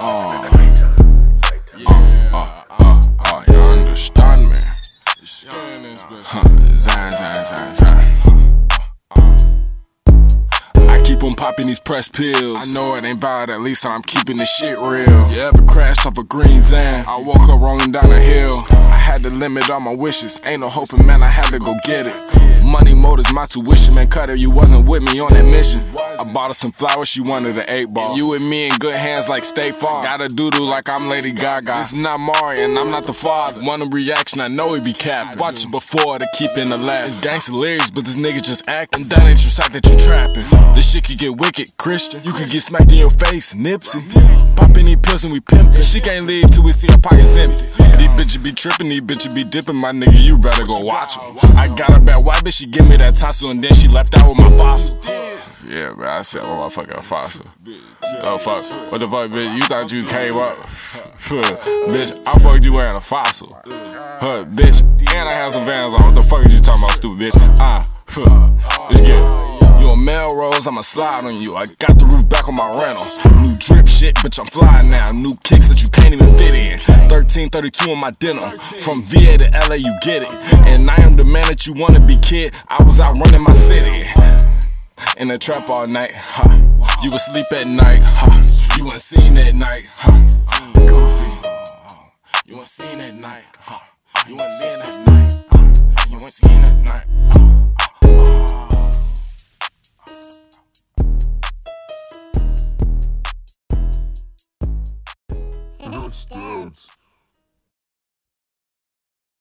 Uh, uh, uh, uh, you understand me? Huh, zan, zan, zan. I keep on popping these press pills. I know it ain't bad, at least I'm keeping the shit real. You ever crashed off a green Zan? I woke up rolling down a hill. I had to limit all my wishes. Ain't no hoping, man, I had to go get it. Money motors, my tuition, man, cutter, you wasn't with me on that mission. Bought her some flowers, she wanted an eight ball. You and me in good hands like State Farm. Got a doodle like I'm Lady Gaga. This is not Maury, and I'm not the father. Want a reaction, I know he be capped. Watch it before to keep in the lab. It's gangster lyrics, but this nigga just acting. That ain't your side that you trapping. This shit could get wicked, Christian. You could get smacked in your face, Nipsey. Popping these pills and we pimpin'. She can't leave till we see her pockets empty. These bitches be trippin', these bitches be dipping. My nigga, you better go watch them. I got a bad white bitch, she give me that tonsil, and then she left out with my fossil. Yeah, bro, I said, well, motherfucker, fossil. Oh, fuck. What the fuck, bitch? You thought you came up? bitch, I fucked you wearing a fossil. Huh, bitch. And I have some vans on. What the fuck is you talking about, stupid bitch? Ah, huh. Let's get it. You a Melrose, I'ma slide on you. I got the roof back on my rental. New drip shit, bitch, I'm flying now. New kicks that you can't even fit in. 1332 on my dinner. From VA to LA, you get it. And I am the man that you wanna be, kid. I was out running my city in the trap all night. Ha. You would sleep at night. Ha. You ain't seen at night. Ha. Goofy. You ain't seen at night. Ha. You ain't seen at night. Ha. You ain't seen at night. Stoops.